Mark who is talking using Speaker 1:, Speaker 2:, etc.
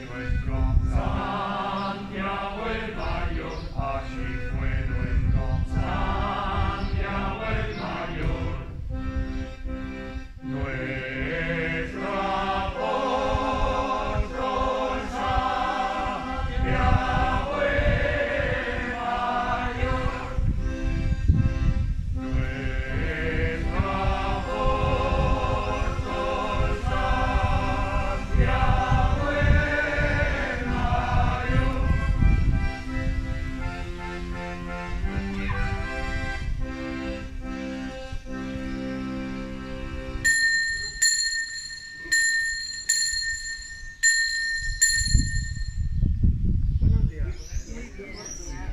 Speaker 1: ready